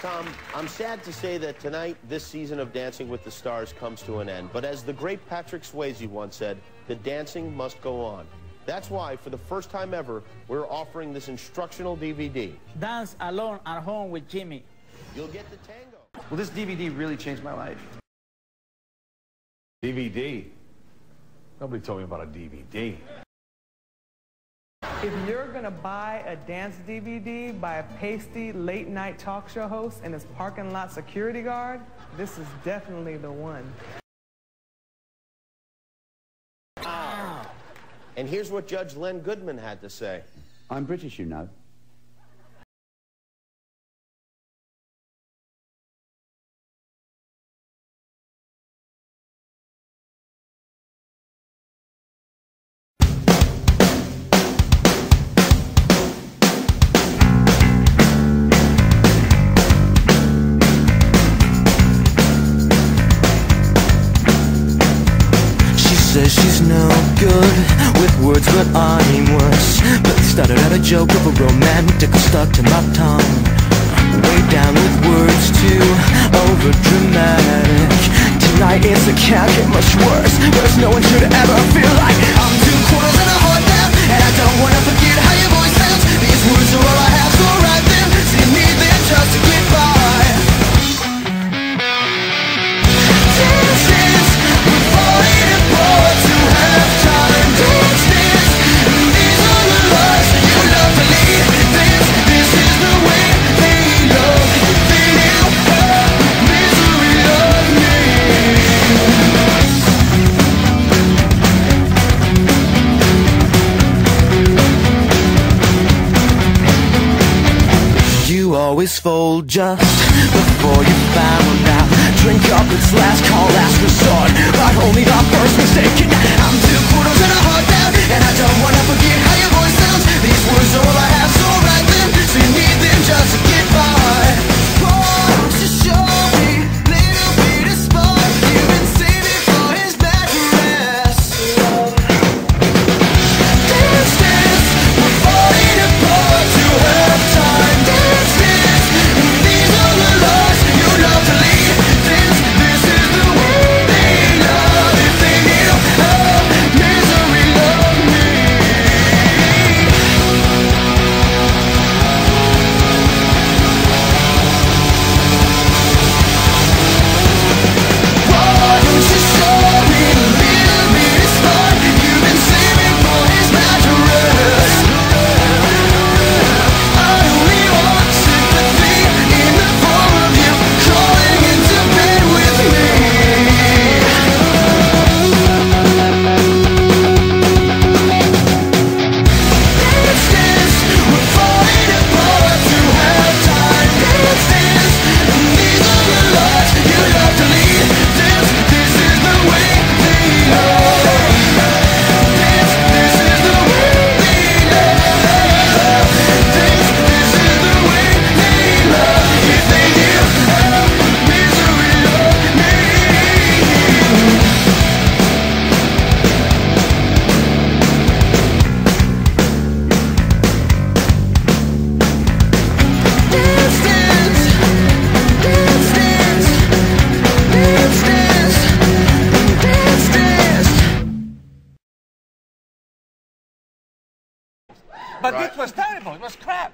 Tom, I'm sad to say that tonight, this season of Dancing with the Stars comes to an end. But as the great Patrick Swayze once said, the dancing must go on. That's why, for the first time ever, we're offering this instructional DVD. Dance alone at home with Jimmy. You'll get the tango. Well, this DVD really changed my life. DVD? Nobody told me about a DVD. If you're gonna buy a dance DVD by a pasty late night talk show host and his parking lot security guard, this is definitely the one. And here's what Judge Len Goodman had to say. I'm British, you know. Says she's no good with words, but I'm worse. But they started out a joke of a romantic stuck to my tongue. Way down with words too over dramatic. Tonight it's a can't get much worse. Cause no one should ever feel like I'm two quarters and a heart now. And I don't wanna forget You always fold just before you found out. Drink up, it's last call, last resort. But only the first mistake. I'm two quarters and a heart down, But this was terrible. It was crap.